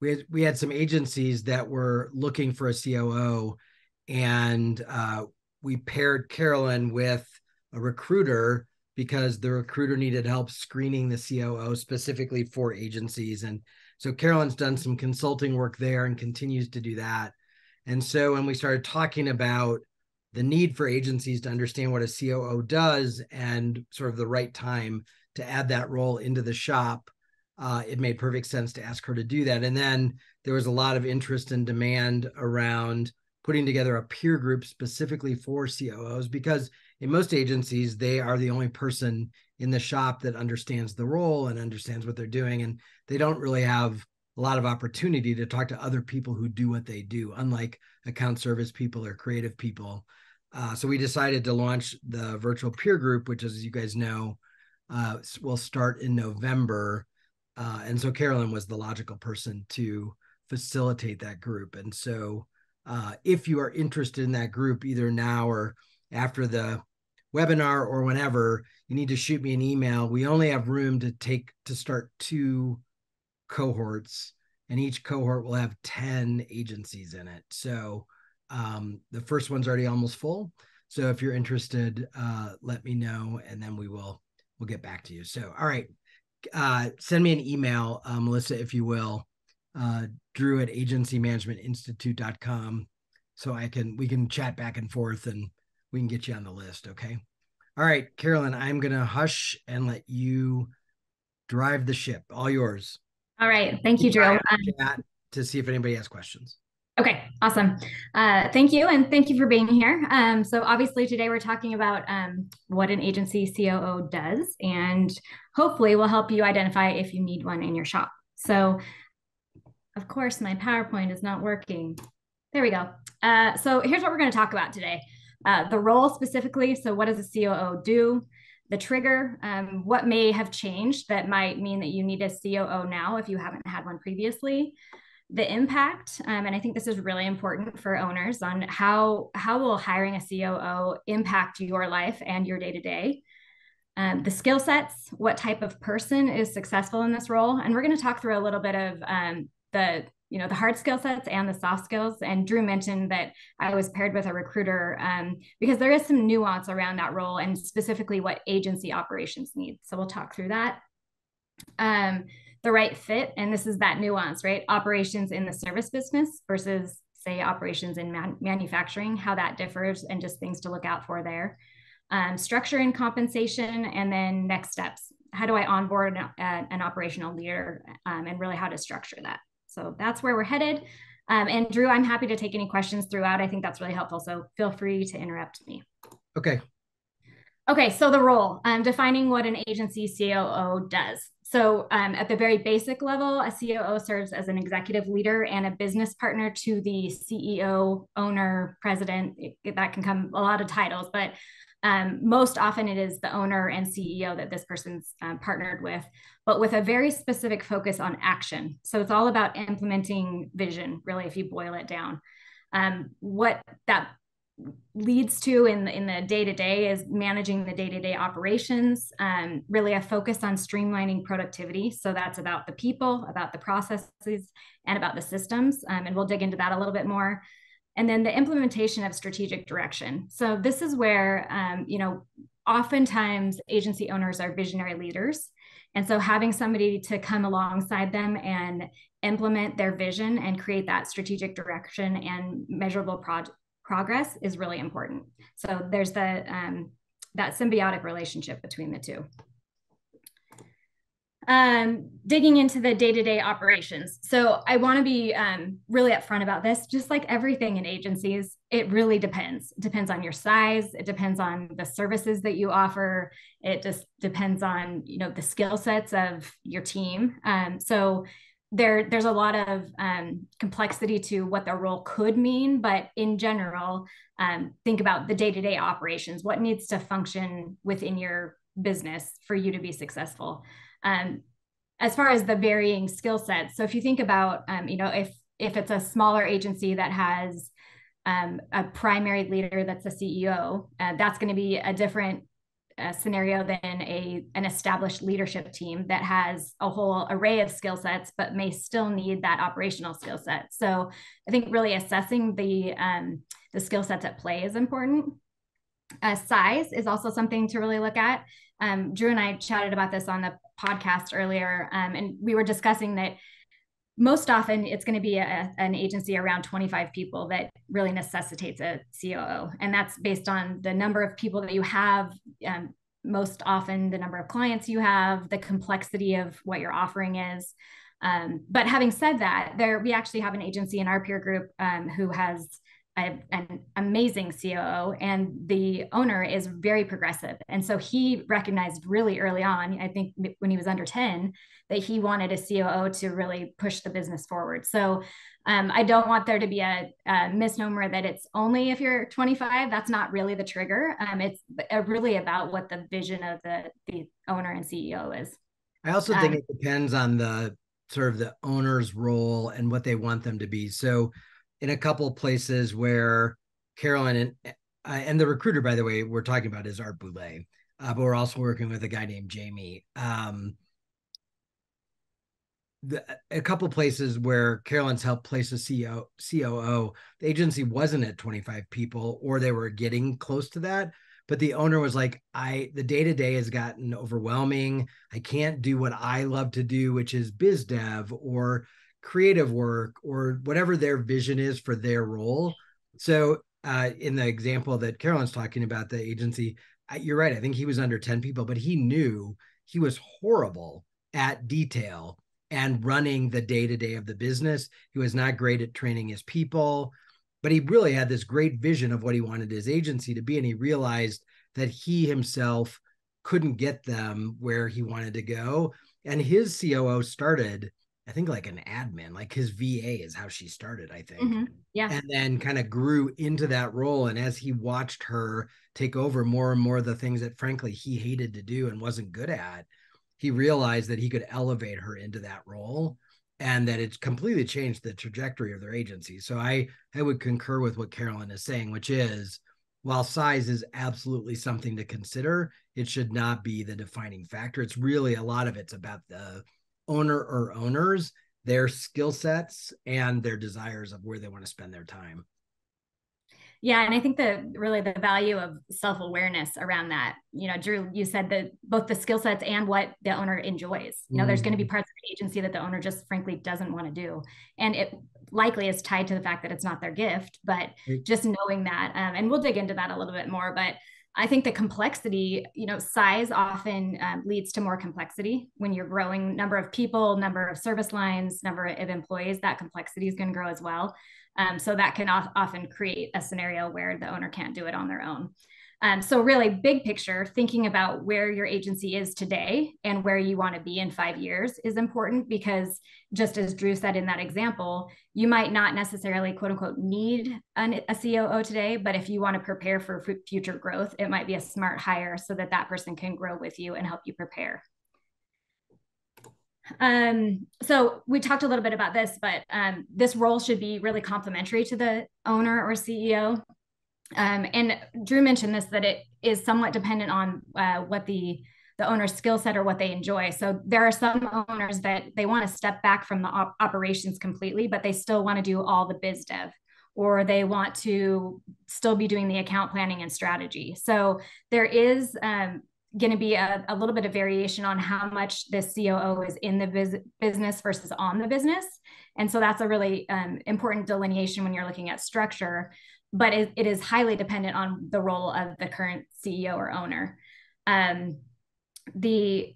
we had we had some agencies that were looking for a COO, and uh, we paired Carolyn with a recruiter because the recruiter needed help screening the COO specifically for agencies. And so Carolyn's done some consulting work there and continues to do that. And so when we started talking about the need for agencies to understand what a COO does and sort of the right time to add that role into the shop, uh, it made perfect sense to ask her to do that. And then there was a lot of interest and demand around putting together a peer group specifically for COOs because in most agencies they are the only person in the shop that understands the role and understands what they're doing. And they don't really have a lot of opportunity to talk to other people who do what they do unlike account service people or creative people. Uh, so we decided to launch the virtual peer group which as you guys know uh, will start in november uh, and so carolyn was the logical person to facilitate that group and so uh, if you are interested in that group either now or after the webinar or whenever, you need to shoot me an email. We only have room to take to start two cohorts, and each cohort will have 10 agencies in it. So um, the first one's already almost full. So if you're interested, uh, let me know, and then we will we'll get back to you. So all right, uh, send me an email, uh, Melissa, if you will, uh, Drew at agencymanagementinstitute.com, so I can we can chat back and forth and we can get you on the list. Okay. All right, Carolyn, I'm going to hush and let you drive the ship. All yours. All right. Thank you, Drew. Um, to see if anybody has questions. Okay, awesome. Uh, thank you. And thank you for being here. Um, so, obviously, today we're talking about um, what an agency COO does, and hopefully, will help you identify if you need one in your shop. So, of course, my PowerPoint is not working. There we go. Uh, so, here's what we're going to talk about today. Uh, the role specifically, so what does a COO do? The trigger, um, what may have changed that might mean that you need a COO now if you haven't had one previously. The impact, um, and I think this is really important for owners on how how will hiring a COO impact your life and your day to day. the skill sets, what type of person is successful in this role, and we're going to talk through a little bit of um, the you know the hard skill sets and the soft skills and drew mentioned that i was paired with a recruiter um, because there is some nuance around that role and specifically what agency operations need so we'll talk through that um, the right fit and this is that nuance right operations in the service business versus say operations in man- manufacturing how that differs and just things to look out for there um, structure and compensation and then next steps how do i onboard an, uh, an operational leader um, and really how to structure that so that's where we're headed. Um, and Drew, I'm happy to take any questions throughout. I think that's really helpful. So feel free to interrupt me. Okay. Okay, so the role, um, defining what an agency COO does. So um, at the very basic level, a COO serves as an executive leader and a business partner to the CEO, owner, president. It, that can come a lot of titles, but um, most often it is the owner and CEO that this person's um, partnered with, but with a very specific focus on action. So it's all about implementing vision, really, if you boil it down. Um, what that leads to in the, in the day-to-day is managing the day-to-day operations um, really a focus on streamlining productivity so that's about the people about the processes and about the systems um, and we'll dig into that a little bit more and then the implementation of strategic direction. So this is where, um, you know, oftentimes agency owners are visionary leaders. And so having somebody to come alongside them and implement their vision and create that strategic direction and measurable pro- progress is really important. So there's the um, that symbiotic relationship between the two um, digging into the day-to-day operations. So I want to be um, really upfront about this. Just like everything in agencies, it really depends. It depends on your size. It depends on the services that you offer. It just depends on you know the skill sets of your team. Um, so there there's a lot of um, complexity to what their role could mean, but in general, um, think about the day-to-day operations. What needs to function within your business for you to be successful? um, as far as the varying skill sets so if you think about um, you know if if it's a smaller agency that has um, a primary leader that's a ceo uh, that's going to be a different uh, scenario than a an established leadership team that has a whole array of skill sets, but may still need that operational skill set. So I think really assessing the um, the skill sets at play is important. Uh, size is also something to really look at. Um, Drew and I chatted about this on the podcast earlier, um, and we were discussing that most often it's going to be a, an agency around 25 people that really necessitates a COO. And that's based on the number of people that you have, um, most often the number of clients you have, the complexity of what your offering is. Um, but having said that, there we actually have an agency in our peer group um, who has a, an amazing COO, and the owner is very progressive. And so he recognized really early on, I think when he was under 10, that he wanted a COO to really push the business forward. So um, I don't want there to be a, a, misnomer that it's only if you're 25. That's not really the trigger. Um, it's really about what the vision of the, the owner and CEO is. I also think um, it depends on the sort of the owner's role and what they want them to be. So in a couple places where Carolyn and uh, and the recruiter, by the way, we're talking about is Art Boulay, uh, but we're also working with a guy named Jamie. Um, the, a couple places where Carolyn's helped place a CEO, COO, the agency wasn't at 25 people, or they were getting close to that. But the owner was like, I the day to day has gotten overwhelming. I can't do what I love to do, which is biz dev or creative work or whatever their vision is for their role. So, uh, in the example that Carolyn's talking about, the agency, you're right. I think he was under 10 people, but he knew he was horrible at detail and running the day to day of the business. He was not great at training his people, but he really had this great vision of what he wanted his agency to be. And he realized that he himself couldn't get them where he wanted to go. And his COO started I think like an admin, like his VA is how she started, I think. Mm-hmm. Yeah. And then kind of grew into that role. And as he watched her take over more and more of the things that frankly he hated to do and wasn't good at, he realized that he could elevate her into that role and that it's completely changed the trajectory of their agency. So I I would concur with what Carolyn is saying, which is while size is absolutely something to consider, it should not be the defining factor. It's really a lot of it's about the owner or owners, their skill sets and their desires of where they want to spend their time. Yeah, and I think the really the value of self awareness around that. You know, Drew, you said that both the skill sets and what the owner enjoys. You know, mm there's going to be mm-hmm. parts of the agency that the owner just frankly doesn't want to do, and it likely is tied to the fact that it's not their gift. But just knowing that, um, and we'll dig into that a little bit more. But I think the complexity, you know, size often um, leads to more complexity when you're growing number of people, number of service lines, number of employees. That complexity is going to grow as well. Um, so that can often create a scenario where the owner can't do it on their own. Um, so, really, big picture, thinking about where your agency is today and where you want to be in five years is important because, just as Drew said in that example, you might not necessarily, quote unquote, need an, a COO today, but if you want to prepare for f- future growth, it might be a smart hire so that that person can grow with you and help you prepare. Um, so we talked a little bit about this, but um, this role should be really complementary to the owner or CEO. Um, and Drew mentioned this that it is somewhat dependent on uh, what the the owner's skill set or what they enjoy. So there are some owners that they want to step back from the op- operations completely, but they still want to do all the biz dev or they want to still be doing the account planning and strategy. So there is um, going to be a, a, little bit of variation on how much the COO is in the biz- business versus on the business. And so that's a really um, important delineation when you're looking at structure but it, it is highly dependent on the role of the current CEO or owner. Um, the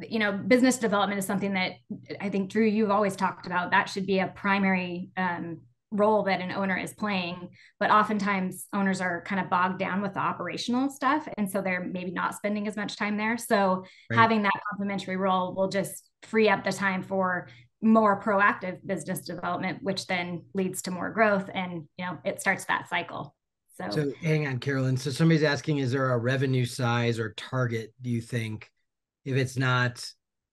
you know business development is something that I think Drew you've always talked about. That should be a primary um, role that an owner is playing but oftentimes owners are kind of bogged down with the operational stuff. And so they're maybe not spending as much time there. So right. having that complementary role will just free up the time for more proactive business development which then leads to more growth and you know it starts that cycle. So, so hang on carolyn. So somebody's asking is there a revenue size or target do you think if it's not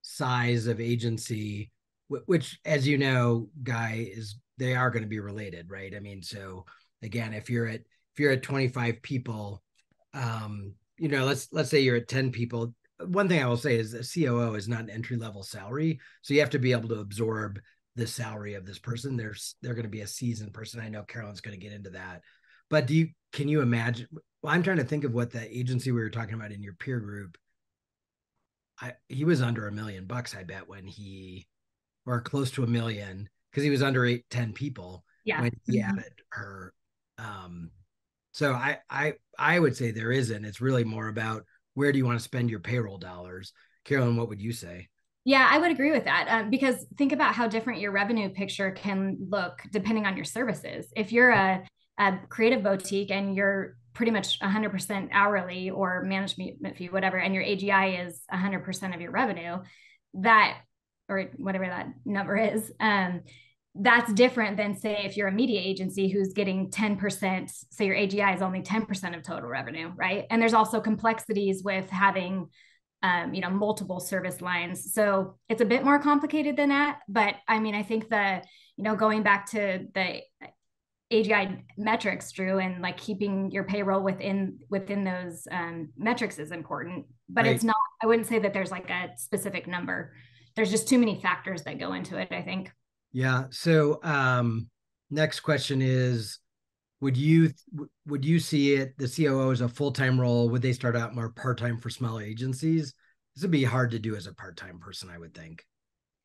size of agency which as you know guy is they are going to be related right i mean so again if you're at if you're at 25 people um you know, let's let's say you're at 10 people. One thing I will say is a COO is not an entry level salary. So you have to be able to absorb the salary of this person. There's they're going to be a seasoned person. I know Carolyn's going to get into that. But do you can you imagine well, I'm trying to think of what the agency we were talking about in your peer group. I he was under a million bucks, I bet, when he or close to a million, because he was under eight, 10 people yeah. when he mm-hmm. added her. Um so I I I would say there isn't. It's really more about where do you want to spend your payroll dollars. Carolyn, what would you say? Yeah, I would agree with that um, because think about how different your revenue picture can look depending on your services. If you're a, a creative boutique and you're pretty much 100% hourly or management fee, whatever, and your AGI is 100% of your revenue, that or whatever that number is, um, that's different than say if you're a media agency who's getting 10% so your agi is only 10% of total revenue right? And there's also complexities with having um, you know multiple service lines. So it's a bit more complicated than that but i mean i think the you know going back to the agi metrics drew and like keeping your payroll within within those um, metrics is important but right. it's not i wouldn't say that there's like a specific number there's just too many factors that go into it i think yeah. So um, next question is would you would you see it the COO as a full-time role? Would they start out more part-time for smaller agencies? This would be hard to do as a part-time person, I would think.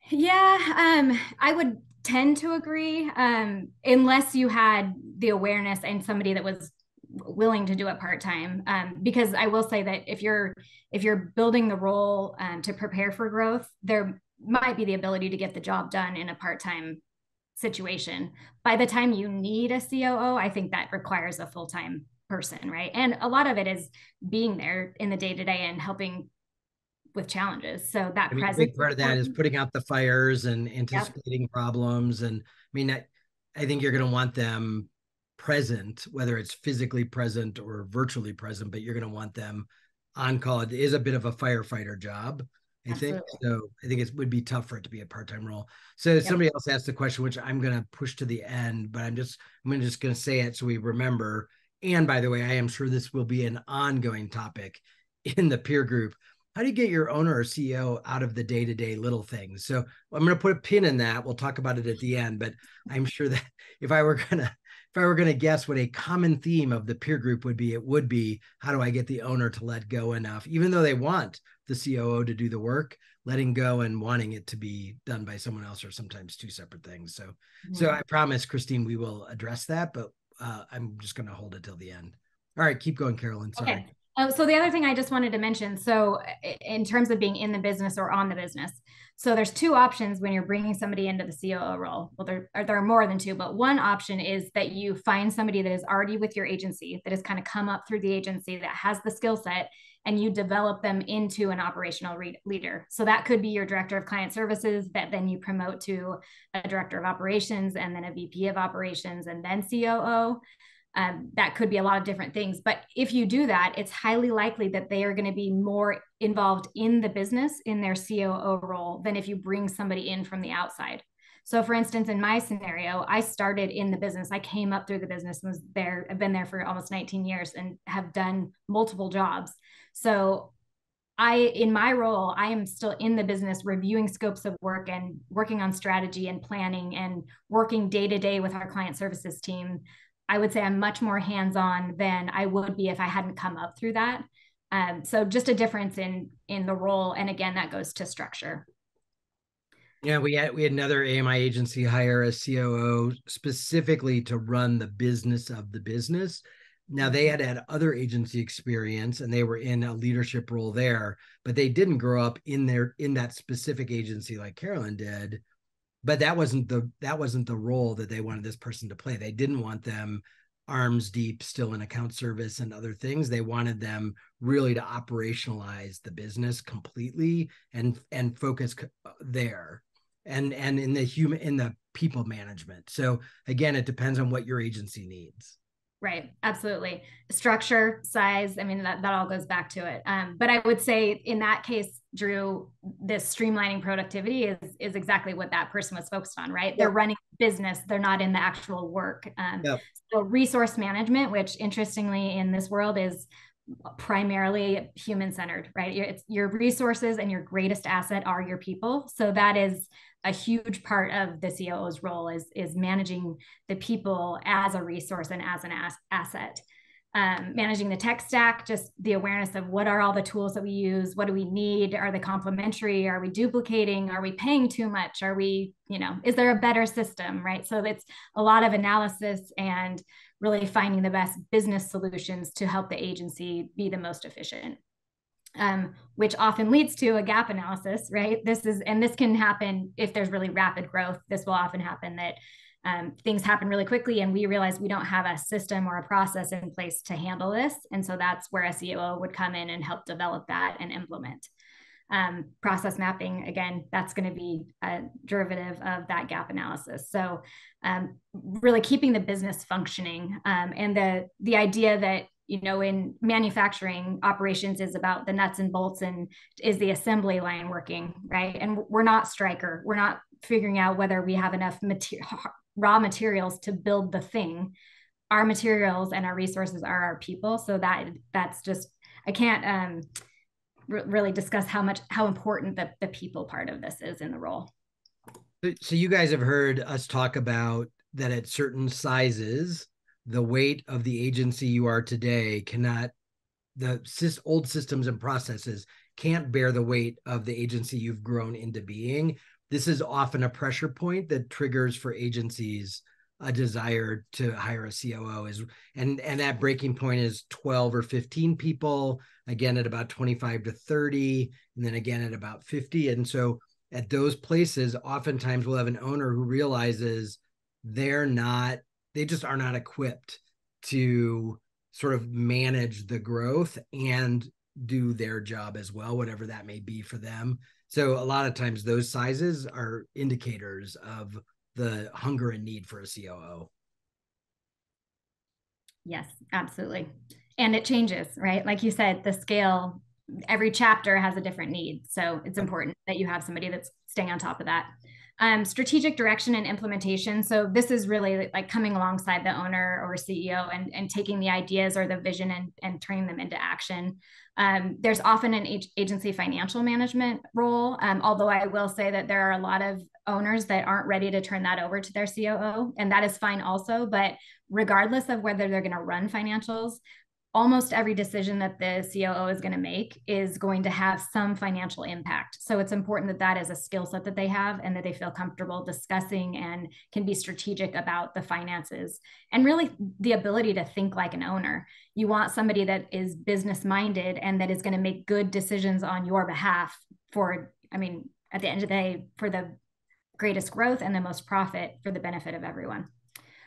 Yeah, um, I would tend to agree. Um, unless you had the awareness and somebody that was willing to do it part-time. Um, because I will say that if you're if you're building the role um, to prepare for growth, there might be the ability to get the job done in a part-time situation. By the time you need a COO, I think that requires a full-time person, right? And a lot of it is being there in the day-to-day and helping with challenges. So that I mean, big part of that is putting out the fires and anticipating yep. problems. And I mean, I, I think you're going to want them present, whether it's physically present or virtually present, but you're going to want them on call. It is a bit of a firefighter job. I Absolutely. think so. I think it would be tough for it to be a part-time role. So yep. somebody else asked the question, which I'm going to push to the end, but I'm just I'm just going to say it so we remember. And by the way, I am sure this will be an ongoing topic in the peer group. How do you get your owner or CEO out of the day-to-day little things? So I'm going to put a pin in that. We'll talk about it at the end, but I'm sure that if I were going to if I were going to guess what a common theme of the peer group would be, it would be how do I get the owner to let go enough, even though they want the COO to do the work, letting go and wanting it to be done by someone else are sometimes two separate things. So, mm-hmm. so I promise, Christine, we will address that, but uh, I'm just going to hold it till the end. All right, keep going, Carolyn. Sorry. Okay. Uh, so the other thing I just wanted to mention, so in terms of being in the business or on the business, so there's two options when you're bringing somebody into the COO role. Well, there are, there are more than two, but one option is that you find somebody that is already with your agency, that has kind of come up through the agency, that has the skill set, and you develop them into an operational re- leader. So that could be your director of client services that then you promote to a director of operations and then a VP of operations and then COO. Um, that could be a lot of different things. But if you do that, it's highly likely that they are going to be more involved in the business in their COO role than if you bring somebody in from the outside. So, for instance, in my scenario, I started in the business. I came up through the business and was there. I've been there for almost 19 years and have done multiple jobs. So, I, in my role, I am still in the business reviewing scopes of work and working on strategy and planning and working day to day with our client services team I would say I'm much more hands on than I would be if I hadn't come up through that. Um, so just a difference in in the role, and again, that goes to structure. Yeah, we had we had another AMI agency hire a COO specifically to run the business of the business. Now they had had other agency experience and they were in a leadership role there, but they didn't grow up in their in that specific agency like Carolyn did but that wasn't the that wasn't the role that they wanted this person to play. They didn't want them arms deep still in account service and other things. They wanted them really to operationalize the business completely and and focus uh, there and and in the human in the people management. So again it depends on what your agency needs Right, absolutely. Structure, size, I mean, that, that all goes back to it. Um, but I would say in that case, Drew, this streamlining productivity is, is exactly what that person was focused on, right? Yep. They're running business, they're not in the actual work. Um, yep. So, resource management, which interestingly in this world is primarily human centered, right? It's your resources and your greatest asset are your people. So that is a huge part of the COO's role is is managing the people as a resource and as an as- asset. Um, managing the tech stack, just the awareness of what are all the tools that we use, what do we need, are they complementary, are we duplicating, are we paying too much, are we, you know, is there a better system, right? So it's a lot of analysis and really finding the best business solutions to help the agency be the most efficient. Um, which often leads to a gap analysis, right? This is, and this can happen if there's really rapid growth. This will often happen that um, things happen really quickly and we realize we don't have a system or a process in place to handle this. And so that's where a would come in and help develop that and implement. Um, process mapping, again, that's going to be a derivative of that gap analysis. So um, really keeping the business functioning um, and the the idea that you know in manufacturing operations is about the nuts and bolts and is the assembly line working right? And we're not striker. We're not figuring out whether we have enough material raw materials to build the thing. Our materials and our resources are our people. So that that's just i can't um, really discuss how much how important the, the people part of this is in the role. So you guys have heard us talk about that at certain sizes the weight of the agency you are today cannot the old systems and processes can't bear the weight of the agency you've grown into being. This is often a pressure point that triggers for agencies a desire to hire a COO is and and that breaking point is 12 or 15 people again at about 25 to 30 and then again at about 50 and so at those places oftentimes we'll have an owner who realizes they're not they just are not equipped to sort of manage the growth and do their job as well whatever that may be for them. So a lot of times those sizes are indicators of the hunger and need for a COO. Yes, absolutely. And it changes, right? Like you said, the scale, every chapter has a different need. So it's important that you have somebody that's staying on top of that. Um, strategic direction and implementation. So this is really like coming alongside the owner or CEO and, and taking the ideas or the vision and, and turning them into action. Um, there's often an agency financial management role, um, although I will say that there are a lot of owners that aren't ready to turn that over to their COO, and that is fine also. But regardless of whether they're going to run financials, almost every decision that the COO is going to make is going to have some financial impact. So it's important that that is a skill set that they have and that they feel comfortable discussing and can be strategic about the finances and really the ability to think like an owner. You want somebody that is business minded and that is going to make good decisions on your behalf for, I mean, at the end of the day, for the greatest growth and the most profit for the benefit of everyone.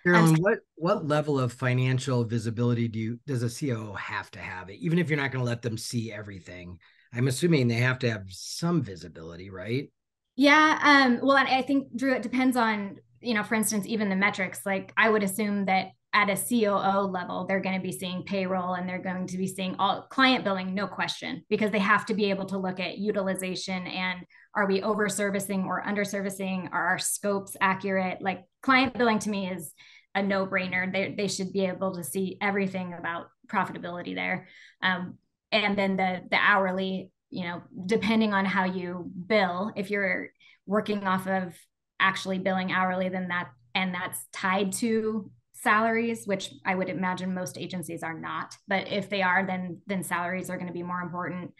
Carolyn, what what level of financial visibility do you does a COO have to have it? Even if you're not going to let them see everything, I'm assuming they have to have some visibility, right? Yeah. Um, well, I think Drew, it depends on you know, for instance, even the metrics. Like I would assume that at a COO level, they're going to be seeing payroll and they're going to be seeing all client billing, no question, because they have to be able to look at utilization and are we over servicing or under servicing? Are our scopes accurate? Like client billing to me is a no brainer. They, they should be able to see everything about profitability there. Um, and then the, the hourly, you know, depending on how you bill, if you're working off of actually billing hourly, then that, and that's tied to salaries, which I would imagine most agencies are not. But if they are, then then salaries are going to be more important.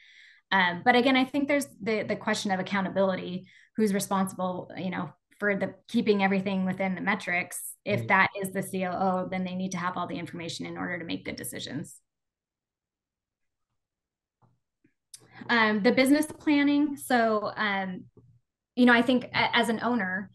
Um, but again, I think there's the the question of accountability. Who's responsible? You know, for the keeping everything within the metrics if mm-hmm. that is the COO, then they need to have all the information in order to make good decisions. Um, the business planning. So, um, you know, I think as an owner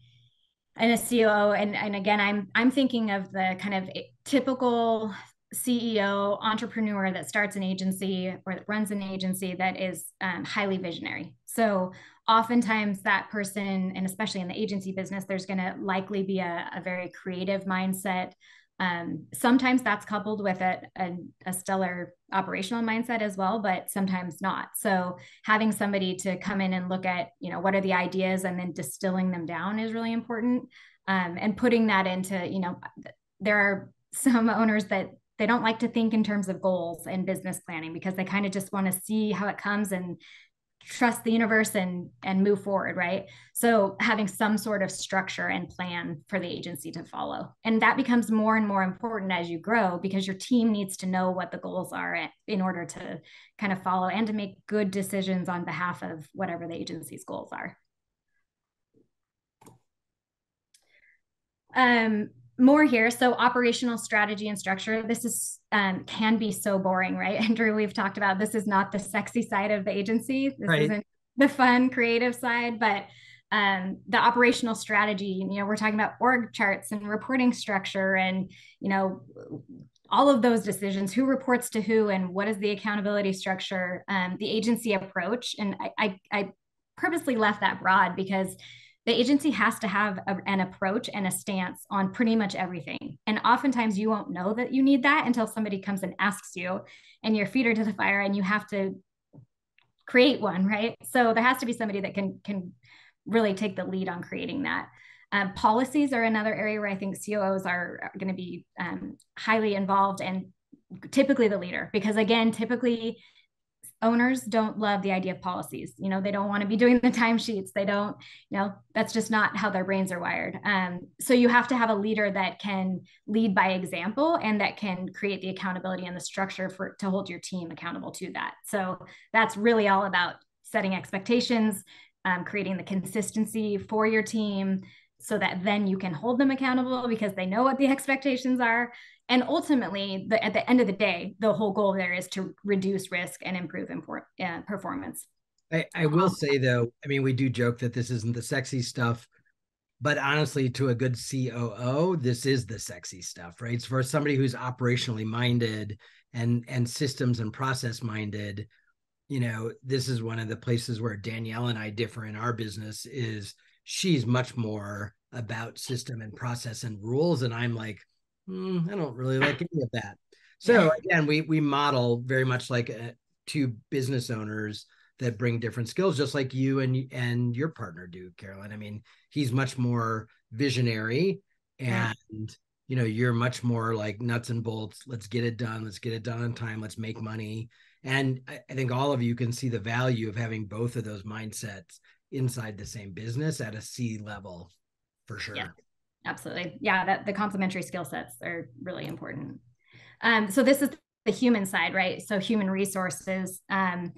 and a COO, and, and again, I'm I'm thinking of the kind of typical CEO entrepreneur that starts an agency or that runs an agency that is um, highly visionary. So oftentimes that person, and especially in the agency business, there's going to likely be a, a, very creative mindset. Um, sometimes that's coupled with a, a, a, stellar operational mindset as well, but sometimes not. So having somebody to come in and look at, you know, what are the ideas and then distilling them down is really important. Um, and putting that into, you know, there are some owners that they don't like to think in terms of goals and business planning because they kind of just want to see how it comes and trust the universe and and move forward right? So having some sort of structure and plan for the agency to follow. And that becomes more and more important as you grow because your team needs to know what the goals are in order to kind of follow and to make good decisions on behalf of whatever the agency's goals are. Um more here. So operational strategy and structure. This is um, can be so boring, right? Andrew, we've talked about this is not the sexy side of the agency. This right. isn't the fun, creative side, but um, the operational strategy. You know, we're talking about org charts and reporting structure, and you know, all of those decisions. Who reports to who, and what is the accountability structure? Um, the agency approach, and I, I, I purposely left that broad because the agency has to have a, an approach and a stance on pretty much everything. And oftentimes you won't know that you need that until somebody comes and asks you, and your feet are to the fire, and you have to create one, right? So there has to be somebody that can can really take the lead on creating that. Um, policies are another area where I think COOs are, are going to be um, highly involved and typically the leader because again typically owners don't love the idea of policies. You know they don't want to be doing the timesheets. They don't you know that's just not how their brains are wired. Um, so you have to have a leader that can lead by example and that can create the accountability and the structure for to hold your team accountable to that. So that's really all about setting expectations um, creating the consistency for your team so that then you can hold them accountable because they know what the expectations are. And ultimately the, at the end of the day the whole goal there is to reduce risk and improve import, uh, performance. I, I will say though i mean we do joke that this isn't the sexy stuff but honestly to a good coo this is the sexy stuff right? It's for somebody who's operationally minded and and systems and process minded you know this is one of the places where danielle and i differ in our business is she's much more about system and process and rules and i'm like mm, I don't really like any of that. So again, we we model very much like uh, two business owners that bring different skills, just like you and and your partner do, Carolyn. I mean, he's much more visionary, and you know, you're much more like nuts and bolts. Let's get it done. Let's get it done on time. Let's make money. And I, I think all of you can see the value of having both of those mindsets inside the same business at a C level, for sure. Yeah absolutely. Yeah that the complementary skill sets are really important. Um, so this is the human side right? So human resources um,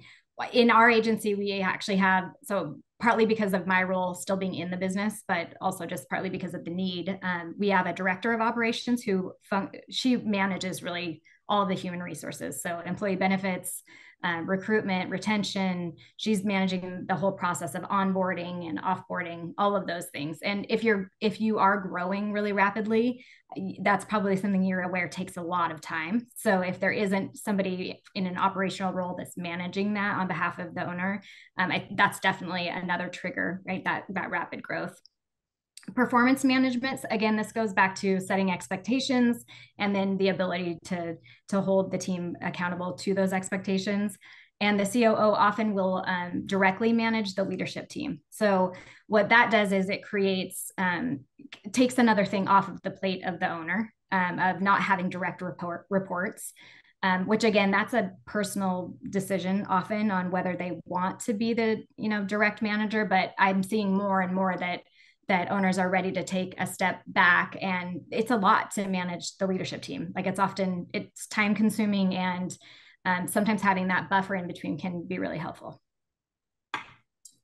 in our agency we actually have so partly because of my role still being in the business but also just partly because of the need um, we have a director of operations who fun- she manages really all the human resources. So employee benefits um, recruitment, retention. She's managing the whole process of onboarding and offboarding, all of those things. And if you're if you are growing really rapidly, that's probably something you're aware takes a lot of time. So if there isn't somebody in an operational role that's managing that on behalf of the owner, um, I, that's definitely another trigger, right? That that rapid growth performance management. Again this goes back to setting expectations and then the ability to to hold the team accountable to those expectations. And the coo often will um, directly manage the leadership team. So what that does is it creates um, takes another thing off of the plate of the owner um, of not having direct report reports um, which again that's a personal decision often on whether they want to be the you know direct manager. But i'm seeing more and more that that owners are ready to take a step back and it's a lot to manage the leadership team. Like it's often it's time consuming and um, sometimes having that buffer in between can be really helpful.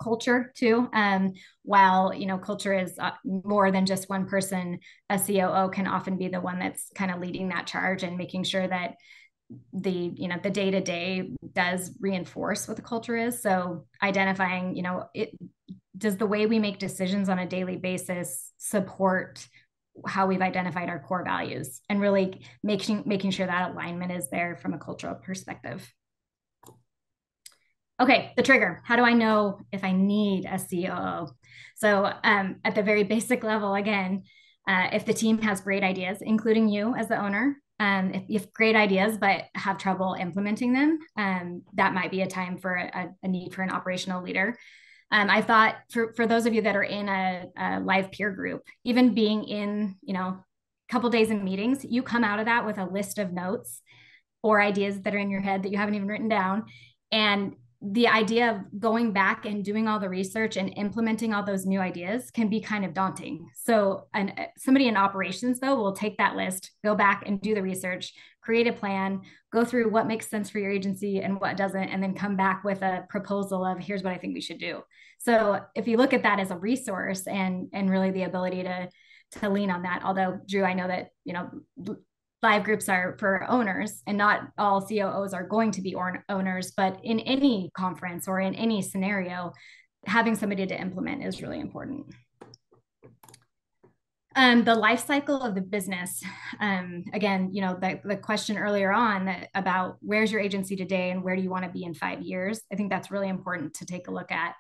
Culture too um, while you know culture is uh, more than just one person a coo can often be the one that's kind of leading that charge and making sure that the you know the day to day does reinforce what the culture is. So identifying you know it does the way we make decisions on a daily basis support how we've identified our core values and really making making sure that alignment is there from a cultural perspective? Okay the trigger. How do i know if i need a coo so um, at the very basic level again uh, if the team has great ideas including you as the owner um, if you have great ideas but have trouble implementing them um, that might be a time for a, a need for an operational leader um, I thought for, for those of you that are in a, a live peer group, even being in, you know, a couple days in meetings, you come out of that with a list of notes or ideas that are in your head that you haven't even written down. And the idea of going back and doing all the research and implementing all those new ideas can be kind of daunting. So, an, somebody in operations, though, will take that list, go back and do the research, create a plan, go through what makes sense for your agency and what doesn't, and then come back with a proposal of here's what I think we should do. So, if you look at that as a resource and and really the ability to to lean on that, although Drew, I know that you know live groups are for owners and not all COOs are going to be owners, but in any conference or in any scenario, having somebody to implement is really important. Um, the life cycle of the business. Um, again, you know, the, the question earlier on about where's your agency today and where do you want to be in five years? I think that's really important to take a look at.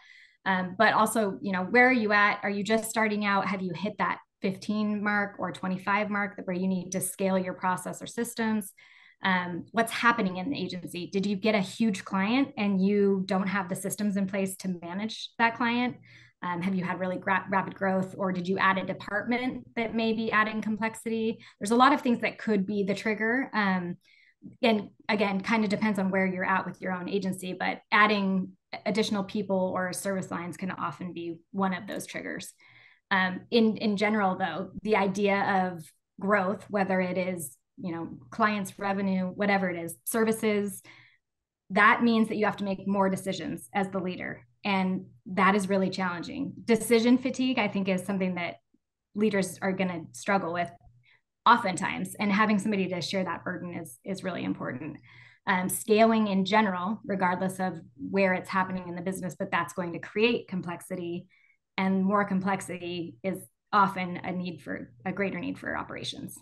Um, but also, you know, where are you at? Are you just starting out? Have you hit that 15 mark or 25 mark where you need to scale your process or systems. Um, what's happening in the agency? Did you get a huge client and you don't have the systems in place to manage that client? Um, have you had really gra- rapid growth or did you add a department that may be adding complexity? There's a lot of things that could be the trigger um, and again kind of depends on where you're at with your own agency but adding additional people or service lines can often be one of those triggers um, in in general, though, the idea of growth, whether it is you know clients, revenue, whatever it is, services, that means that you have to make more decisions as the leader, and that is really challenging. Decision fatigue, I think, is something that leaders are going to struggle with oftentimes, and having somebody to share that burden is is really important. Um, scaling in general, regardless of where it's happening in the business, but that's going to create complexity and more complexity is often a need for a greater need for operations.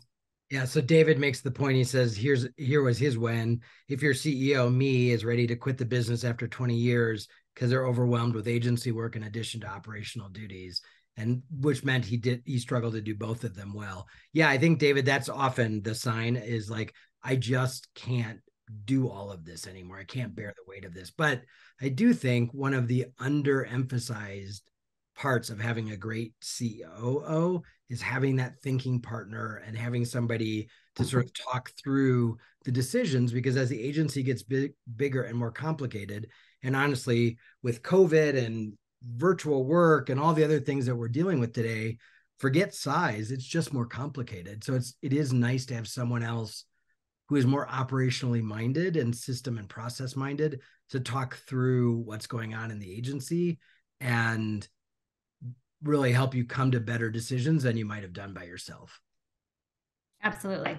Yeah, so David makes the point. He says, "Here's here was his when. If your CEO, me, is ready to quit the business after 20 years because they're overwhelmed with agency work in addition to operational duties, and which meant he did he struggled to do both of them well. Yeah, I think David, that's often the sign is like I just can't do all of this anymore. I can't bear the weight of this. But I do think one of the underemphasized parts of having a great COO is having that thinking partner and having somebody to sort of talk through the decisions because as the agency gets big, bigger and more complicated and honestly with covid and virtual work and all the other things that we're dealing with today forget size it's just more complicated. So it's it is nice to have someone else who is more operationally minded and system and process minded to talk through what's going on in the agency and really help you come to better decisions than you might have done by yourself. Absolutely.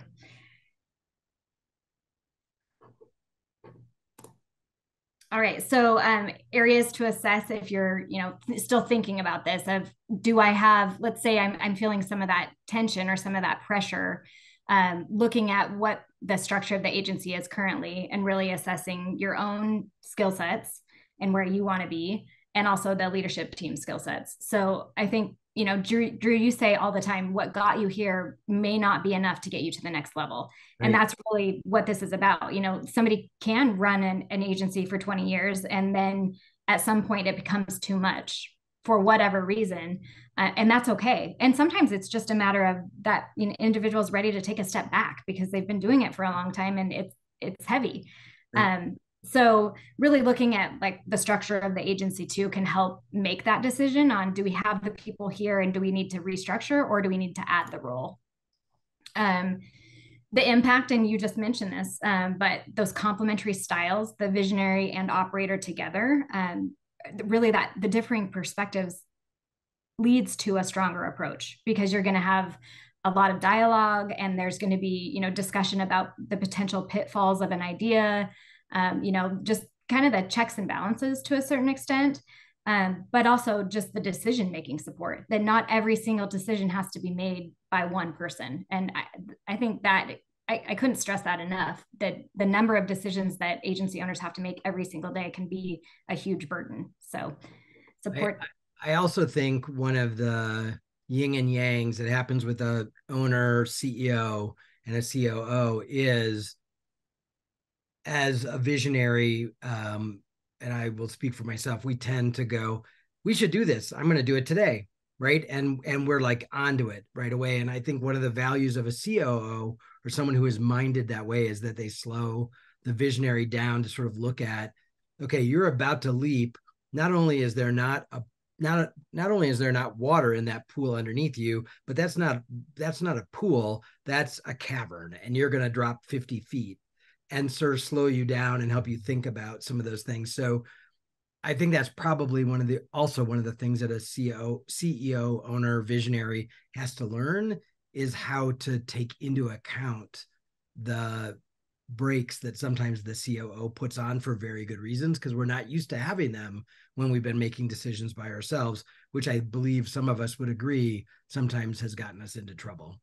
All right. So um, areas to assess if you're, you know, still thinking about this of do I have, let's say I'm, I'm feeling some of that tension or some of that pressure, um, looking at what the structure of the agency is currently and really assessing your own skill sets and where you want to be and also the leadership team skill sets. So I think, you know, Drew, Drew, you say all the time, what got you here may not be enough to get you to the next level. Right. And that's really what this is about. You know, somebody can run an, an agency for 20 years and then at some point it becomes too much for whatever reason. Uh, and that's okay. And sometimes it's just a matter of that you know, individuals ready to take a step back because they've been doing it for a long time and it's, it's heavy. Right. Um, so really looking at like the structure of the agency too can help make that decision on do we have the people here and do we need to restructure or do we need to add the role? Um, the impact and you just mentioned this um, but those complementary styles the visionary and operator together um, really that the differing perspectives leads to a stronger approach because you're going to have a lot of dialogue and there's going to be you know discussion about the potential pitfalls of an idea um, you know, just kind of the checks and balances to a certain extent, um, but also just the decision making support that not every single decision has to be made by one person. And I, I think that I, I, couldn't stress that enough that the number of decisions that agency owners have to make every single day can be a huge burden. So support. I, I also think one of the yin and yangs that happens with a owner, CEO, and a COO is as a visionary, um, and I will speak for myself, we tend to go, we should do this. I'm going to do it today. right and and we're like onto it right away and i think one of the values of a coo or someone who is minded that way is that they slow the visionary down to sort of look at okay you're about to leap not only is there not a not not only is there not water in that pool underneath you but that's not that's not a pool that's a cavern and you're going to drop 50 feet and sort of slow you down and help you think about some of those things so i think that's probably one of the also one of the things that a ceo ceo owner visionary has to learn is how to take into account the brakes that sometimes the COO puts on for very good reasons because we're not used to having them when we've been making decisions by ourselves, which I believe some of us would agree sometimes has gotten us into trouble.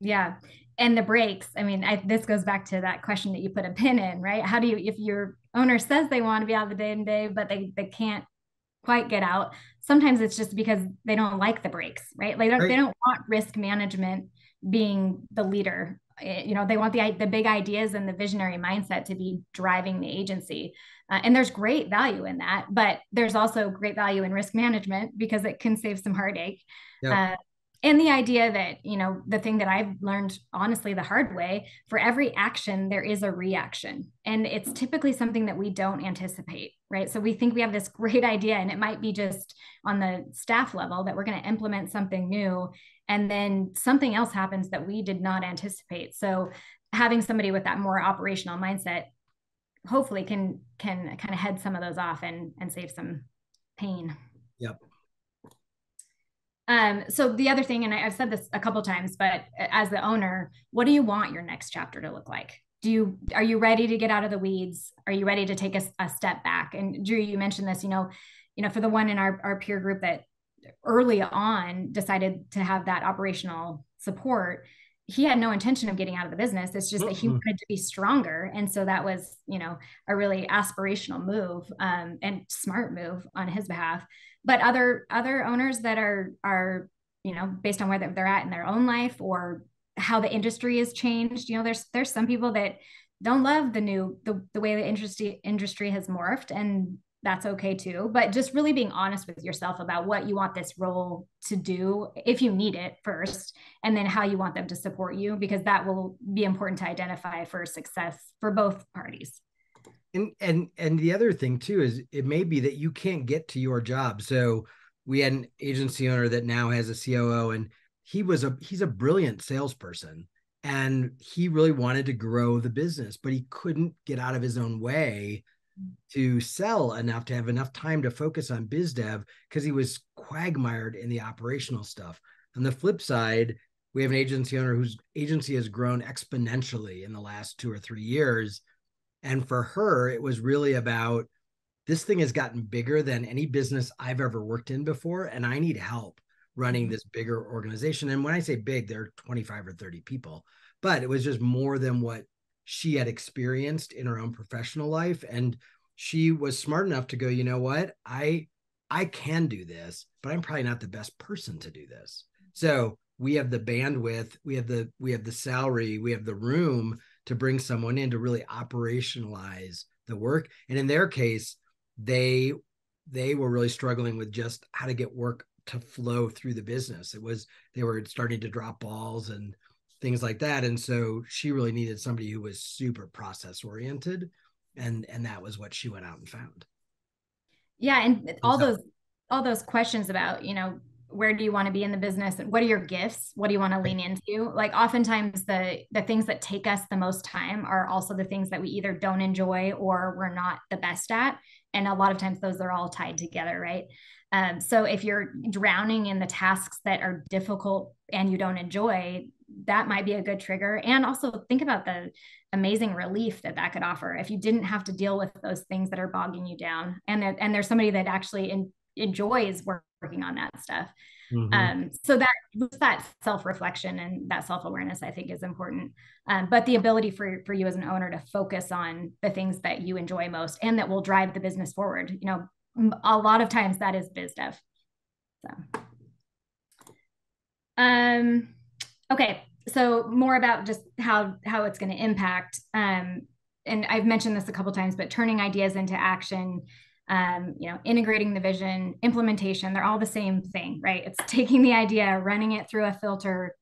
Yeah. And the brakes, I mean, I, this goes back to that question that you put a pin in, right? How do you, if your owner says they want to be out of the day and day, but they, they can't quite get out, sometimes it's just because they don't like the brakes, right? Like right. they don't want risk management being the leader Eh, you know they want the the big ideas and the visionary mindset to be driving the agency uh, and there's great value in that but there's also great value in risk management because it can save some heartache uh, and the idea that you know the thing that i've learned honestly the hard way for every action there is a reaction. And it's typically something that we don't anticipate right? So we think we have this great idea and it might be just on the staff level that we're going to implement something new and then something else happens that we did not anticipate. So having somebody with that more operational mindset hopefully can can kind of head some of those off and and save some pain. Yep um, so the other thing, and I, have said this a couple times, but as the owner, what do you want your next chapter to look like? Do you are you ready to get out of the weeds? Are you ready to take a, a step back? And Drew, you mentioned this, you know, you know, for the one in our, our peer group that early on decided to have that operational support he had no intention of getting out of the business it's just that he wanted to be stronger and so that was you know a really aspirational move um, and smart move on his behalf but other other owners that are are you know based on where they're at in their own life or how the industry has changed you know there's there's some people that don't love the new the, the way the industry industry has morphed and that's okay too. But just really being honest with yourself about what you want this role to do, if you need it first, and then how you want them to support you, because that will be important to identify for success for both parties. And and and the other thing too is it may be that you can't get to your job. So we had an agency owner that now has a COO, and he was a he's a brilliant salesperson and he really wanted to grow the business but he couldn't get out of his own way to sell enough to have enough time to focus on biz dev because he was quagmired in the operational stuff. On the flip side, we have an agency owner whose agency has grown exponentially in the last two or three years. And for her, it was really about this thing has gotten bigger than any business I've ever worked in before. And I need help running mm-hmm. this bigger organization. And when I say big, there are 25 or 30 people, but it was just more than what she had experienced in her own professional life and she was smart enough to go you know what i i can do this but i'm probably not the best person to do this so we have the bandwidth we have the we have the salary we have the room to bring someone in to really operationalize the work. And in their case they they were really struggling with just how to get work to flow through the business. It was they were starting to drop balls and things like that. And so she really needed somebody who was super process oriented and and that was what she went out and found. Yeah and, all so, those all those questions about you know where do you want to be in the business? And what are your gifts? What do you want to lean into? Like oftentimes the the things that take us the most time are also the things that we either don't enjoy or we're not the best at. And a lot of times those are all tied together right? Um, so if you're drowning in the tasks that are difficult and you don't enjoy that might be a good trigger. And also think about the amazing relief that that could offer if you didn't have to deal with those things that are bogging you down. And that, and there's somebody that actually in, enjoys working on that stuff. Mm-hmm. Um, so that that self reflection and that self awareness, I think, is important. Um, but the ability for for you as an owner to focus on the things that you enjoy most and that will drive the business forward. You know, a lot of times that is biz dev. So, um, Okay, so more about just how how it's going to impact. Um, and I've mentioned this a couple times, but turning ideas into action. Um, you know, integrating the vision, implementation, they're all the same thing, right? It's taking the idea, running it through a filter,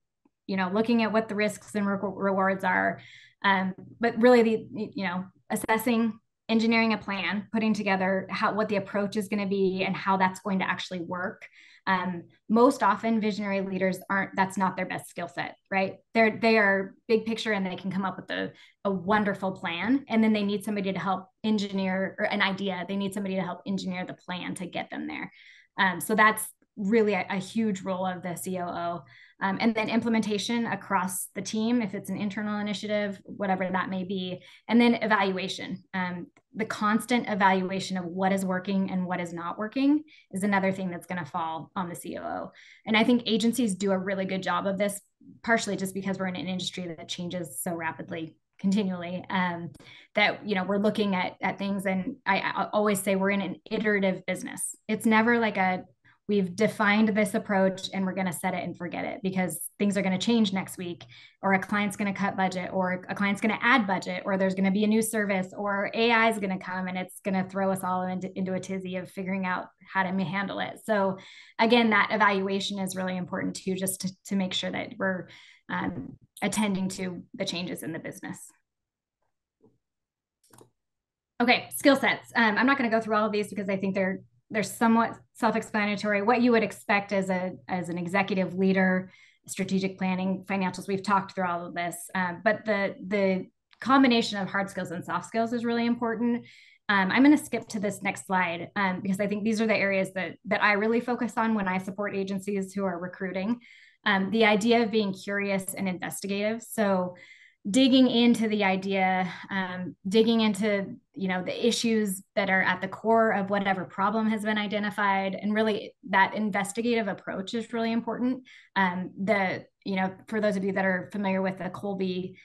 you know, looking at what the risks and re- rewards are. Um, but really the, you know, assessing, engineering a plan, putting together how what the approach is going to be and how that's going to actually work. Um, most often visionary leaders aren't that's not their best skill set right? They're they are big picture and they can come up with a, a wonderful plan. And then they need somebody to help engineer or an idea. They need somebody to help engineer the plan to get them there. Um, so that's really a, a, huge role of the coo um, and then implementation across the team if it's an internal initiative whatever that may be. And then evaluation. Um, the constant evaluation of what is working and what is not working is another thing that's going to fall on the coo and i think agencies do a really good job of this partially just because we're in an industry that changes so rapidly continually. Um, that you know we're looking at at things and I, I always say we're in an iterative business. It's never like a we've defined this approach and we're going to set it and forget it because things are going to change next week or a client's going to cut budget or a client's going to add budget or there's going to be a new service or ai is going to come and it's going to throw us all into, into a tizzy of figuring out how to handle it. So again that evaluation is really important too just to, to make sure that we're um, attending to the changes in the business. Okay skill sets. Um, i'm not going to go through all of these because i think they're they're somewhat self-explanatory what you would expect as a as an executive leader strategic planning financials we've talked through all of this um, but the the combination of hard skills and soft skills is really important. Um, i'm going to skip to this next slide um, because i think these are the areas that that i really focus on when i support agencies who are recruiting. Um, the idea of being curious and investigative. So digging into the idea um, digging into you know the issues that are at the core of whatever problem has been identified and really that investigative approach is really important um, the you know for those of you that are familiar with the Kolbe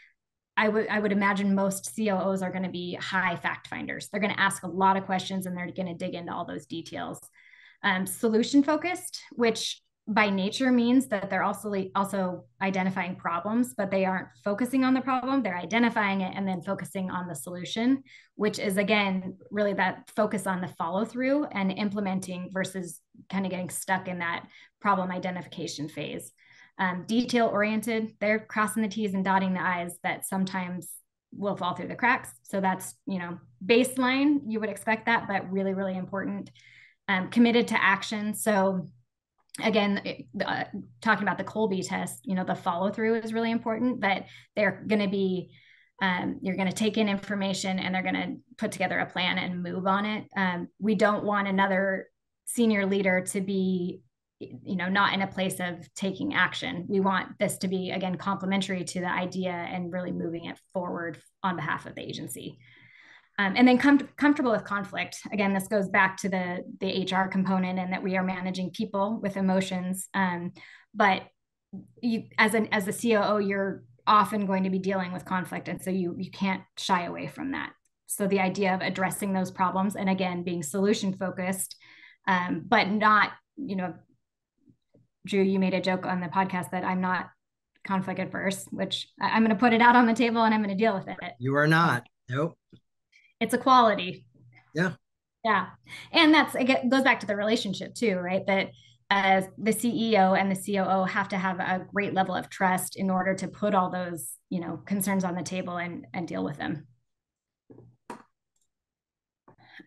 I would I would imagine most COOs are going to be high fact finders. They're going to ask a lot of questions and they're going to dig into all those details. Um, solution focused, which by nature means that they're also also identifying problems but they aren't focusing on the problem they're identifying it and then focusing on the solution which is again really that focus on the follow through and implementing versus kind of getting stuck in that problem identification phase. Um, detail oriented they're crossing the t's and dotting the i's that sometimes will fall through the cracks. So that's you know baseline you would expect that but really really important. Um, committed to action. So again uh, talking about the Kolbe test you know the follow through is really important that they're going to be um, you're going to take in information and they're going to put together a plan and move on it. Um, we don't want another senior leader to be you know not in a place of taking action. We want this to be again complementary to the idea and really moving it forward on behalf of the agency um, and then com- comfortable with conflict. Again, this goes back to the the HR component and that we are managing people with emotions. Um, but you, as an as a COO, you're often going to be dealing with conflict, and so you you can't shy away from that. So the idea of addressing those problems and again being solution focused, um, but not you know, Drew, you made a joke on the podcast that I'm not conflict adverse, which I'm going to put it out on the table and I'm going to deal with it. You are not. Nope it's a quality yeah. Yeah. And that's it goes back to the relationship too right? That as the ceo and the coo have to have a great level of trust in order to put all those you know concerns on the table and and deal with them.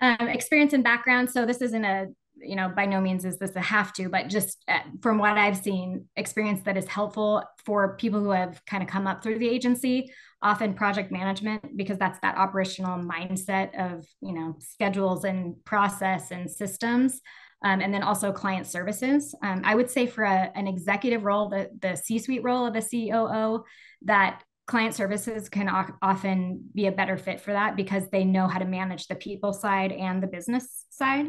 Um, experience and background. So this isn't a you know by no means is this a have to but just uh, from what i've seen experience that is helpful for people who have kind of come up through the agency often project management because that's that operational mindset of you know schedules and process and systems um, and then also client services. Um, i would say for a, an executive role the, the c-suite role of a coo that client services can often be a better fit for that because they know how to manage the people side and the business side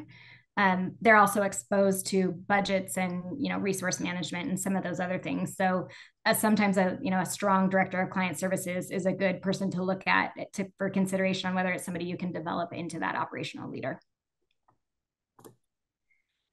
um, they're also exposed to budgets and you know resource management and some of those other things so uh, sometimes a you know a strong director of client services is a good person to look at to, for consideration on whether it's somebody you can develop into that operational leader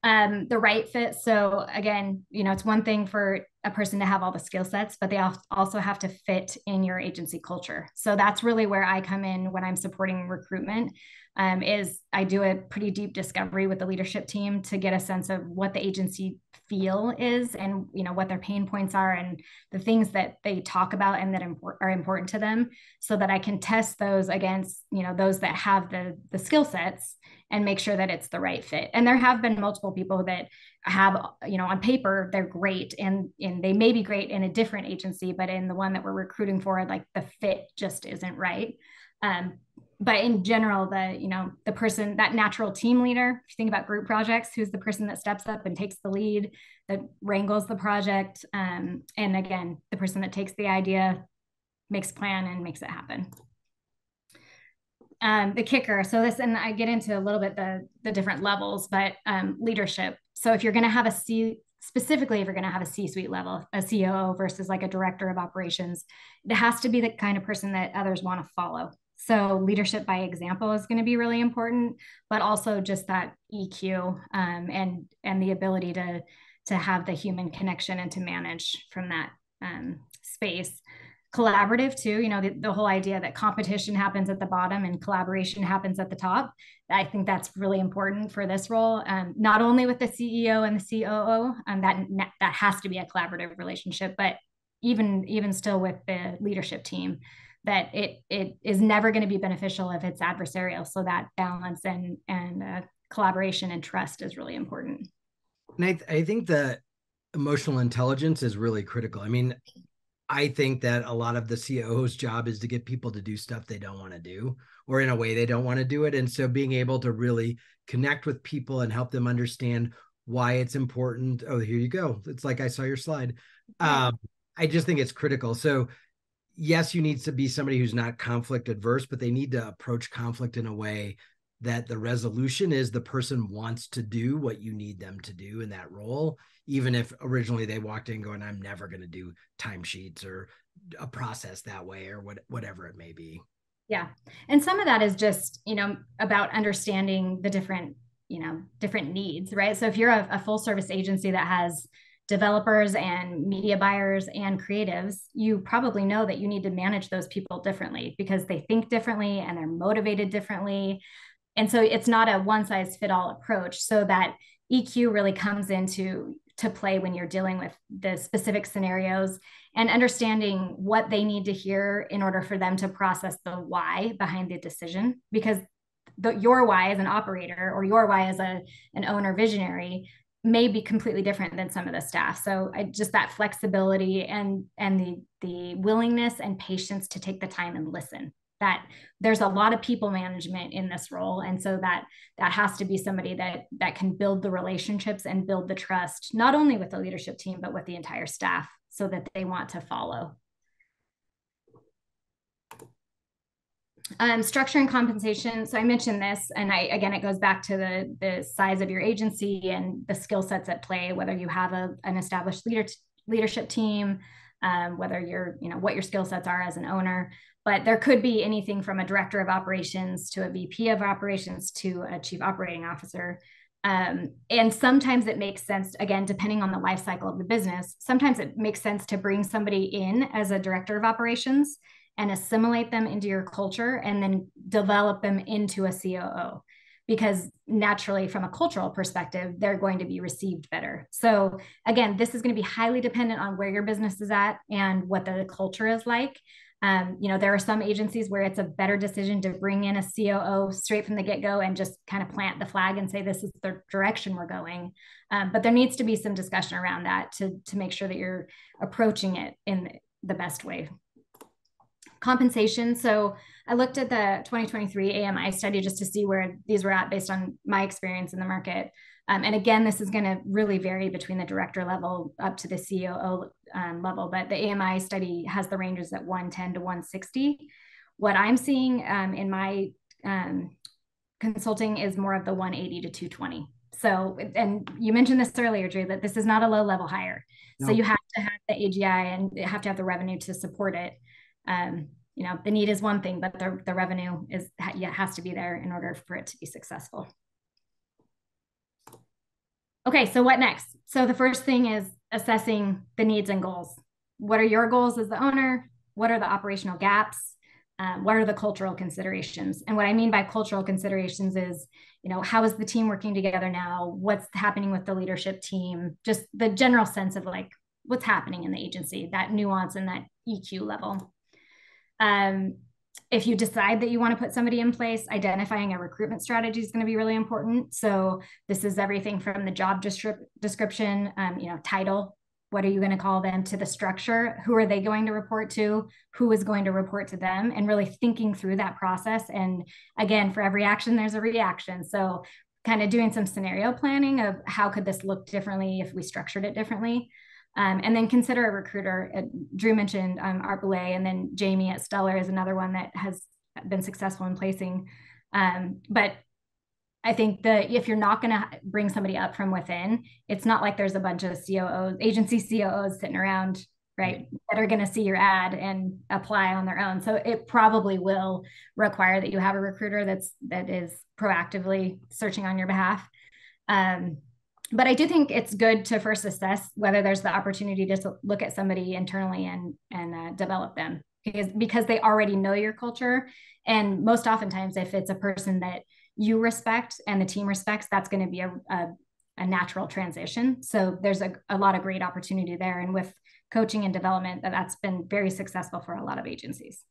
um, the right fit. So again, you know, it's one thing for a person to have all the skill sets, but they also have to fit in your agency culture. So that's really where I come in when I'm supporting recruitment. Um, is I do a pretty deep discovery with the leadership team to get a sense of what the agency feel is and you know what their pain points are and the things that they talk about and that are important to them so that I can test those against you know those that have the the skill sets and make sure that it's the right fit. And there have been multiple people that have, you know, on paper they're great and and they may be great in a different agency, but in the one that we're recruiting for, like the fit just isn't right. Um, but in general, the you know the person that natural team leader. If you think about group projects, who's the person that steps up and takes the lead, that wrangles the project, um, and again, the person that takes the idea, makes plan, and makes it happen um, the kicker. So this, and I get into a little bit the the different levels, but um, leadership. So if you're going to have a C, specifically if you're going to have a C-suite level, a COO versus like a director of operations, it has to be the kind of person that others want to follow. So leadership by example is going to be really important, but also just that EQ um, and and the ability to to have the human connection and to manage from that um, space collaborative too you know the, the whole idea that competition happens at the bottom and collaboration happens at the top. I think that's really important for this role um, not only with the ceo and the coo um, that that has to be a collaborative relationship but even even still with the leadership team that it it is never going to be beneficial if it's adversarial. So that balance and and uh, collaboration and trust is really important. And I, th- I think that emotional intelligence is really critical. I mean I think that a lot of the COO's job is to get people to do stuff they don't want to do or in a way they don't want to do it. And so being able to really connect with people and help them understand why it's important. Oh, here you go. It's like I saw your slide. Um, I just think it's critical. So, yes, you need to be somebody who's not conflict adverse, but they need to approach conflict in a way that the resolution is the person wants to do what you need them to do in that role even if originally they walked in going i'm never going to do timesheets or a process that way or what, whatever it may be. Yeah. And some of that is just you know about understanding the different you know different needs right? So if you're a, a full service agency that has developers and media buyers and creatives, you probably know that you need to manage those people differently because they think differently and they're motivated differently. And so it's not a one size fit all approach. So that EQ really comes into to play when you're dealing with the specific scenarios and understanding what they need to hear in order for them to process the why behind the decision because the, your why as an operator or your why as a an owner visionary may be completely different than some of the staff so I, just that flexibility and and the the willingness and patience to take the time and listen that there's a lot of people management in this role. And so that that has to be somebody that that can build the relationships and build the trust not only with the leadership team but with the entire staff so that they want to follow. Um, structure and compensation. So i mentioned this and i again it goes back to the the size of your agency and the skill sets at play whether you have a, an established leader leadership team um, whether you're you know what your skill sets are as an owner but there could be anything from a director of operations to a VP of operations to a chief operating officer. Um, and sometimes it makes sense, again, depending on the life cycle of the business, sometimes it makes sense to bring somebody in as a director of operations and assimilate them into your culture and then develop them into a COO because naturally from a cultural perspective they're going to be received better so again this is going to be highly dependent on where your business is at and what the culture is like um, you know, there are some agencies where it's a better decision to bring in a COO straight from the get go and just kind of plant the flag and say this is the direction we're going. Um, but there needs to be some discussion around that to to make sure that you're approaching it in the best way. Compensation. So I looked at the 2023 AMI study just to see where these were at based on my experience in the market. Um, and again, this is going to really vary between the director level up to the COO um, level, but the AMI study has the ranges at 110 to 160. What I'm seeing um, in my um, consulting is more of the 180 to 220. So, and you mentioned this earlier, Drew, that this is not a low level hire. No. So you have to have the AGI and you have to have the revenue to support it. Um, you know, the need is one thing, but the, the revenue is yeah, has to be there in order for it to be successful. Okay, so what next? So the first thing is assessing the needs and goals. What are your goals as the owner? What are the operational gaps? Um, what are the cultural considerations? And what I mean by cultural considerations is, you know, how is the team working together now? What's happening with the leadership team? Just the general sense of like what's happening in the agency, that nuance and that EQ level. Um, if you decide that you want to put somebody in place, identifying a recruitment strategy is going to be really important. So this is everything from the job description, um, you know, title, what are you going to call them, to the structure, who are they going to report to, who is going to report to them, and really thinking through that process. And again, for every action, there's a reaction. So kind of doing some scenario planning of how could this look differently if we structured it differently. Um, and then consider a recruiter. Uh, Drew mentioned um, Art Boulay, and then Jamie at Stellar is another one that has been successful in placing. Um, but I think that if you're not going to bring somebody up from within, it's not like there's a bunch of COOs, agency COOs sitting around, right, that are going to see your ad and apply on their own. So it probably will require that you have a recruiter that's that is proactively searching on your behalf. Um, but I do think it's good to first assess whether there's the opportunity to look at somebody internally and and uh, develop them. Because because they already know your culture. And most oftentimes if it's a person that you respect and the team respects that's going to be a, a, a, natural transition. So there's a, a lot of great opportunity there. And with coaching and development that that's been very successful for a lot of agencies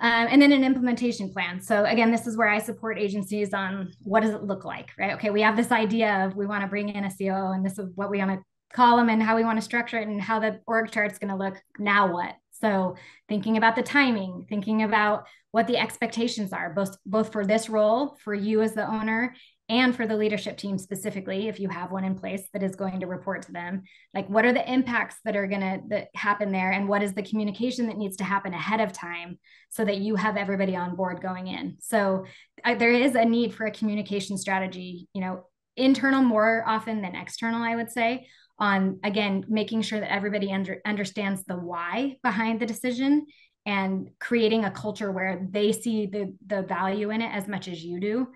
um, and then an implementation plan. So again, this is where I support agencies on what does it look like, right? Okay, we have this idea of we want to bring in a COO and this is what we want to call them and how we want to structure it and how the org chart's going to look. Now what? So thinking about the timing, thinking about what the expectations are, both both for this role, for you as the owner, and for the leadership team specifically if you have one in place that is going to report to them like what are the impacts that are going to that happen there? And what is the communication that needs to happen ahead of time so that you have everybody on board going in? So uh, there is a need for a communication strategy you know internal more often than external i would say on again making sure that everybody under, understands the why behind the decision and creating a culture where they see the the value in it as much as you do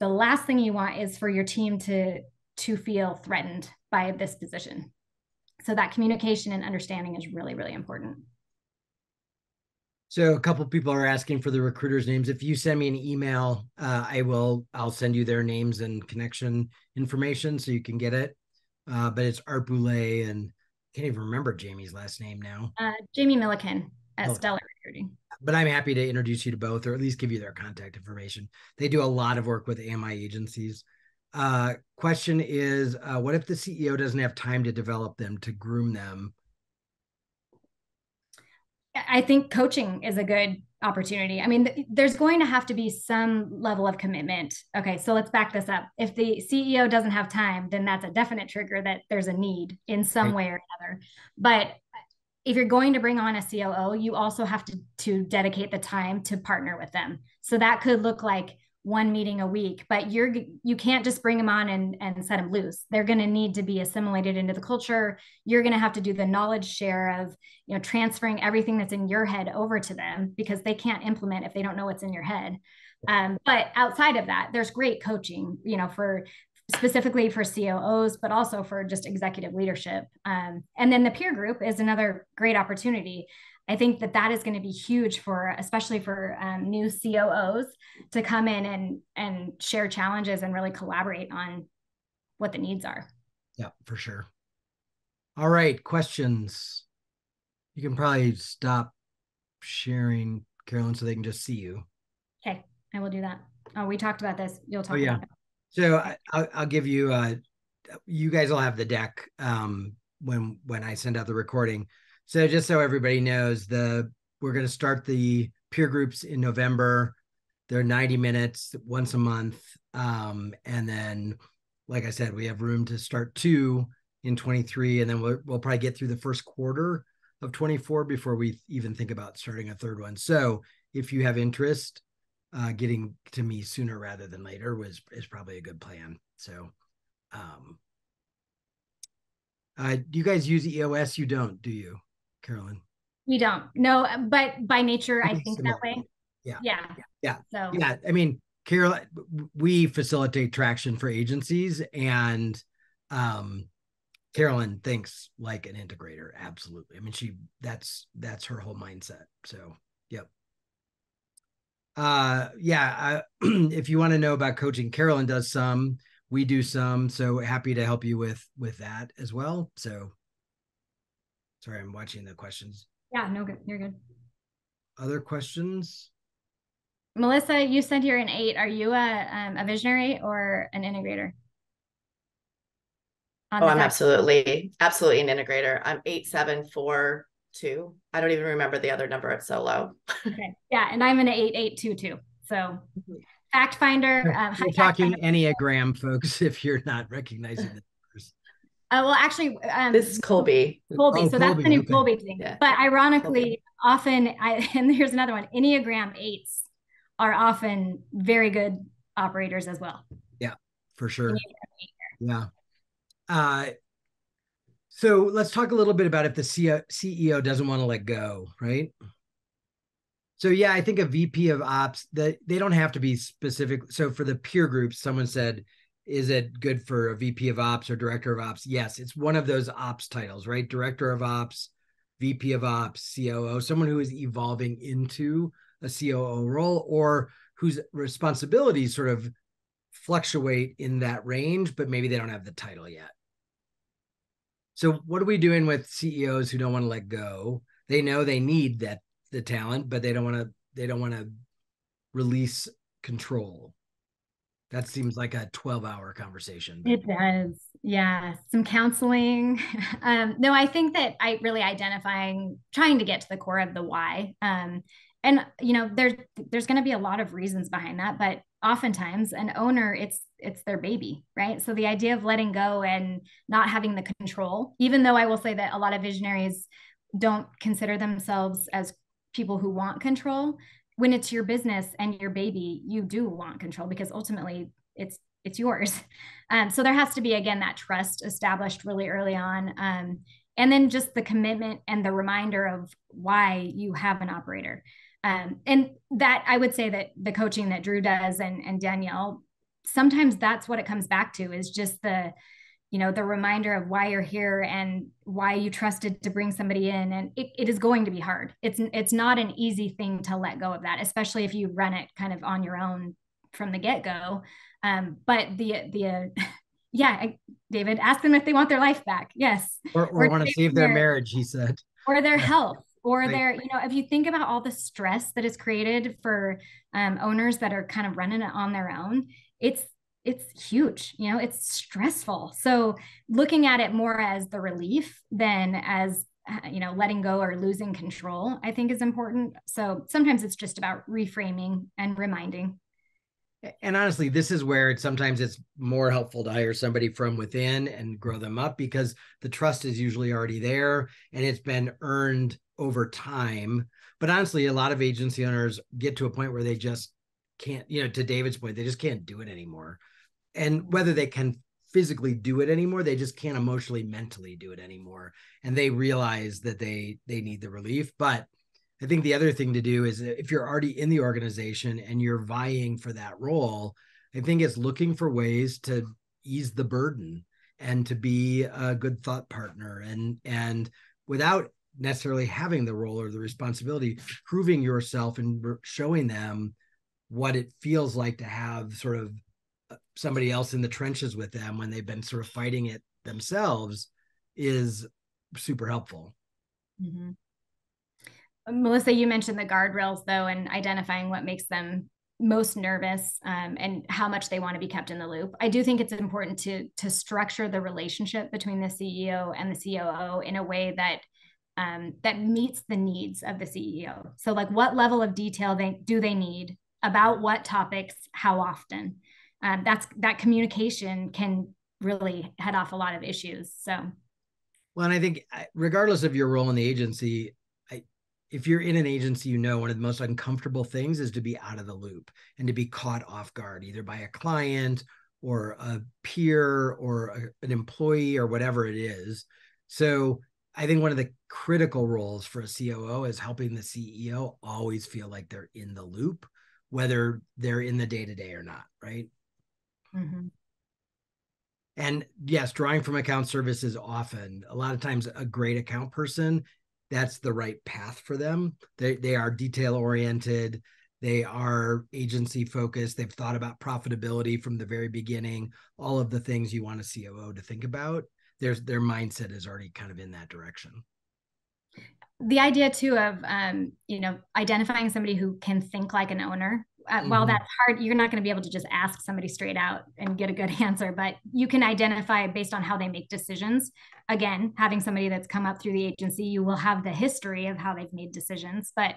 the last thing you want is for your team to to feel threatened by this position. So that communication and understanding is really really important. So a couple people are asking for the recruiters names. If you send me an email uh, i will i'll send you their names and connection information so you can get it. Uh, but it's art boulay and I can't even remember jamie's last name now. Uh, jamie milliken at oh. stellar recruiting but I'm happy to introduce you to both or at least give you their contact information. They do a lot of work with AMI agencies. Uh, question is uh, what if the CEO doesn't have time to develop them, to groom them? I think coaching is a good opportunity. I mean, there's going to have to be some level of commitment. Okay, so let's back this up. If the CEO doesn't have time, then that's a definite trigger that there's a need in some right. way or another. But if you're going to bring on a COO, you also have to, to dedicate the time to partner with them. So that could look like one meeting a week, but you're you can't just bring them on and, and set them loose. They're going to need to be assimilated into the culture. You're going to have to do the knowledge share of, you know, transferring everything that's in your head over to them because they can't implement if they don't know what's in your head. Um, but outside of that, there's great coaching, you know, for specifically for COOs, but also for just executive leadership. Um, and then the peer group is another great opportunity. I think that that is going to be huge for, especially for um, new COOs, to come in and and share challenges and really collaborate on what the needs are. Yeah, for sure. All right, questions. You can probably stop sharing, Carolyn, so they can just see you. Okay, I will do that. Oh, we talked about this. You'll talk oh, yeah. So I, will I'll give you. Uh, you guys will have the deck um, when when I send out the recording. So just so everybody knows, the we're going to start the peer groups in November. They're 90 minutes once a month, um, and then, like I said, we have room to start two in 23, and then we'll we'll probably get through the first quarter of 24 before we even think about starting a third one. So if you have interest, uh, getting to me sooner rather than later was is probably a good plan. So, um, uh, do you guys use EOS? You don't, do you, Carolyn? We don't. No, but by nature, I think similar. that way. Yeah. Yeah. Yeah. So. Yeah. I mean, Carol, we facilitate traction for agencies, and um, Carolyn thinks like an integrator. Absolutely. I mean, she that's that's her whole mindset. So, yep. Uh, yeah. if you want to know about coaching, Carolyn does some. We do some. So happy to help you with with that as well. So, sorry, I'm watching the questions. Yeah. No good. You're good. Other questions? Melissa, you said you're an eight. Are you a um, a visionary or an integrator? oh, I'm absolutely, absolutely an integrator. I'm eight, seven, four, two. I don't even remember the other number. It's so low. okay. Yeah. And I'm an eight, eight, two, two. So mm-hmm. fact finder. Um, We're talking finder. Enneagram folks, if you're not recognizing the numbers. Uh, well, actually, um, this is Kolbe. Kolbe. Oh, so Kolbe, that's the new okay. Kolbe thing. Yeah. But ironically, Kolbe. often, I, and here's another one Enneagram eights are often very good operators as well. Yeah, for sure. Yeah. Uh, so let's talk a little bit about if the CEO doesn't want to let go, right? So yeah, I think a VP of ops that they don't have to be specific. So for the peer groups, someone said, "Is it good for a VP of ops or director of ops?" Yes, it's one of those ops titles, right? Director of ops, VP of ops, COO, someone who is evolving into a COO role or whose responsibilities sort of fluctuate in that range, but maybe they don't have the title yet. So what are we doing with CEOs who don't want to let go? They know they need that the talent, but they don't want to they don't want to release control. That seems like a 12 hour conversation. It does. Yeah. Some counseling. um, no, I think that I really identifying, trying to get to the core of the why. Um, and you know, there's there's going to be a lot of reasons behind that, but oftentimes an owner, it's it's their baby, right? So the idea of letting go and not having the control, even though I will say that a lot of visionaries don't consider themselves as people who want control, when it's your business and your baby, you do want control because ultimately it's it's yours. Um, so there has to be again that trust established really early on, um, and then just the commitment and the reminder of why you have an operator. Um, and that I would say that the coaching that Drew does and, and Danielle sometimes that's what it comes back to is just the you know the reminder of why you're here and why you trusted to bring somebody in. And it, it is going to be hard. It's it's not an easy thing to let go of that especially if you run it kind of on your own from the get-go. Um, but the the uh, yeah david ask them if they want their life back. Yes. Or, or, or want to save their marriage he said. Or their health or right. their you know if you think about all the stress that is created for um, owners that are kind of running it on their own it's it's huge you know it's stressful so looking at it more as the relief than as uh, you know letting go or losing control i think is important so sometimes it's just about reframing and reminding and honestly this is where sometimes it's more helpful to hire somebody from within and grow them up because the trust is usually already there and it's been earned over time but honestly a lot of agency owners get to a point where they just can't, you know, to David's point, they just can't do it anymore. And whether they can physically do it anymore, they just can't emotionally, mentally do it anymore. And they realize that they they need the relief. But I think the other thing to do is if you're already in the organization and you're vying for that role, I think it's looking for ways to ease the burden and to be a good thought partner and and without necessarily having the role or the responsibility proving yourself and showing them what it feels like to have sort of uh, somebody else in the trenches with them when they've been sort of fighting it themselves is super helpful. Mm-hmm. Melissa, you mentioned the guardrails though, and identifying what makes them most nervous um, and how much they want to be kept in the loop. I do think it's important to to structure the relationship between the CEO and the COO in a way that um, that meets the needs of the CEO. So, like, what level of detail they do they need? about what topics, how often. Um, that's that communication can really head off a lot of issues. So, well, and I think regardless of your role in the agency, if you're in an agency, you know one of the most uncomfortable things is to be out of the loop and to be caught off guard, either by a client or a peer or a, an employee or whatever it is. So I think one of the critical roles for a COO is helping the CEO always feel like they're in the loop whether they're in the day to day or not, right? Mm-hmm. And yes, drawing from account services often, a lot of times a great account person, that's the right path for them. They they are detail oriented, they are agency focused, they've thought about profitability from the very beginning, all of the things you want a COO to think about. There's their mindset is already kind of in that direction the idea too of um, you know identifying somebody who can think like an owner uh, mm-hmm. while that's hard you're not going to be able to just ask somebody straight out and get a good answer but you can identify based on how they make decisions again having somebody that's come up through the agency you will have the history of how they've made decisions but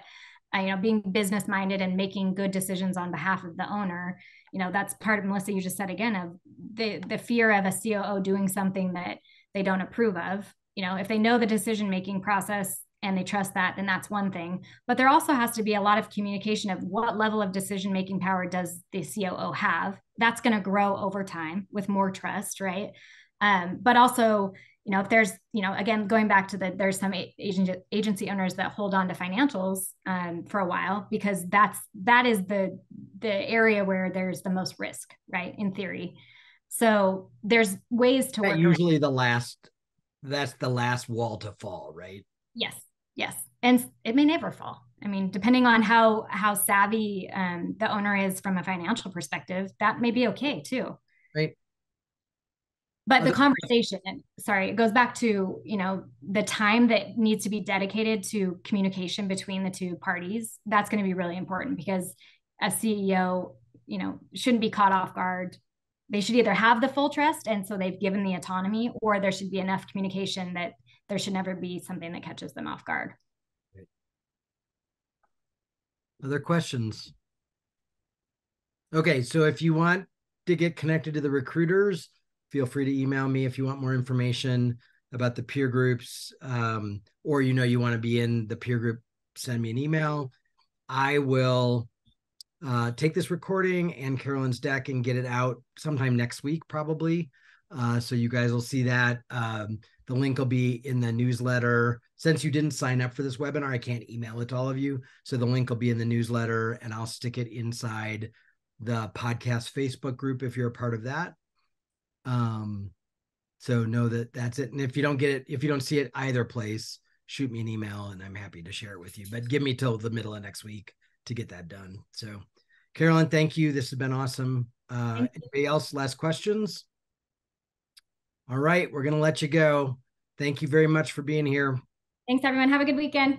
uh, you know being business minded and making good decisions on behalf of the owner you know that's part of melissa you just said again of the the fear of a coo doing something that they don't approve of you know if they know the decision making process and they trust that, then that's one thing. But there also has to be a lot of communication of what level of decision making power does the COO have. That's going to grow over time with more trust, right? Um, but also, you know, if there's, you know, again, going back to the, there's some agent, agency owners that hold on to financials um, for a while because that's that is the the area where there's the most risk, right? In theory, so there's ways to work. Usually, around. the last that's the last wall to fall, right? Yes, Yes, and it may never fall. I mean, depending on how how savvy um, the owner is from a financial perspective, that may be okay too. Right. But the conversation, sorry, it goes back to you know the time that needs to be dedicated to communication between the two parties. That's going to be really important because a CEO, you know, shouldn't be caught off guard. They should either have the full trust, and so they've given the autonomy, or there should be enough communication that there should never be something that catches them off guard. Other questions? Okay, so if you want to get connected to the recruiters, feel free to email me if you want more information about the peer groups um, or you know you want to be in the peer group send me an email i will uh, take this recording and carolyn's deck and get it out sometime next week probably uh, so you guys will see that um, the link will be in the newsletter. Since you didn't sign up for this webinar, I can't email it to all of you. So the link will be in the newsletter and I'll stick it inside the podcast Facebook group if you're a part of that. Um, so know that that's it. And if you don't get it, if you don't see it either place, shoot me an email and I'm happy to share it with you. But give me till the middle of next week to get that done. So, Carolyn, thank you. This has been awesome. Uh, anybody else? Last questions? All right, we're going to let you go. Thank you very much for being here. Thanks, everyone. Have a good weekend.